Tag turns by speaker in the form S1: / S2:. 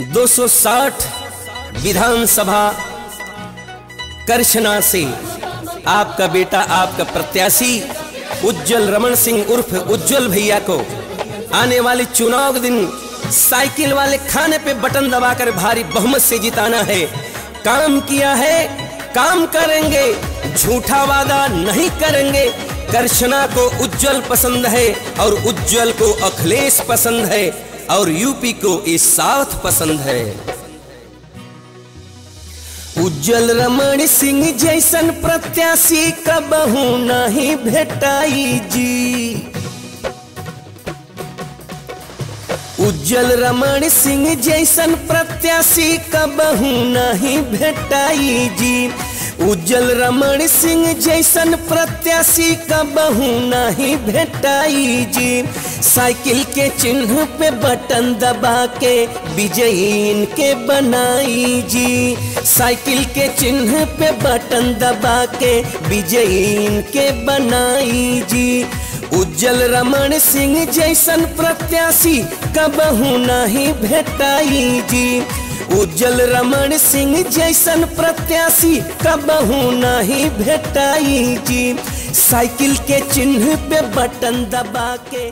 S1: 260 विधानसभा करछना से आपका बेटा, आपका प्रत्याशी उज्जवल रमन सिंह उर्फ़ उज्जवल भैया को आने वाले चुनाव के दिन साइकिल वाले खाने पे बटन दबाकर भारी बहुमत से जिताना है। काम किया है, काम करेंगे, झूठा वादा नहीं करेंगे। करछना को उज्जवल पसंद है और उज्जवल को अखिलेश पसंद है। और यूपी को इस साथ पसंद है। उज्जवल रमण सिंह जैसन प्रत्याशी कबहू नहीं भेटाई जी। उज्जवल रमण सिंह जैसन प्रत्याशी कबहू नहीं भेटाई जी। उज्जवल रमण सिंह जैसन प्रत्याशी कबहू नहीं भेटाई जी। साइकिल के चिन्ह पे बटन दबा के विजयीन इनके बनाई जी। साइकिल के चिन्ह पे बटन दबा के विजयीन इनके बनाई जी। उज्जवल रमण सिंह जैसन प्रत्याशी कबहू नहीं भेटाई जी। उज्जवल रमन सिंह जैसन प्रत्याशी कबहू नहीं भेटाई जी। साइकिल के चिन्ह पे बटन दबा के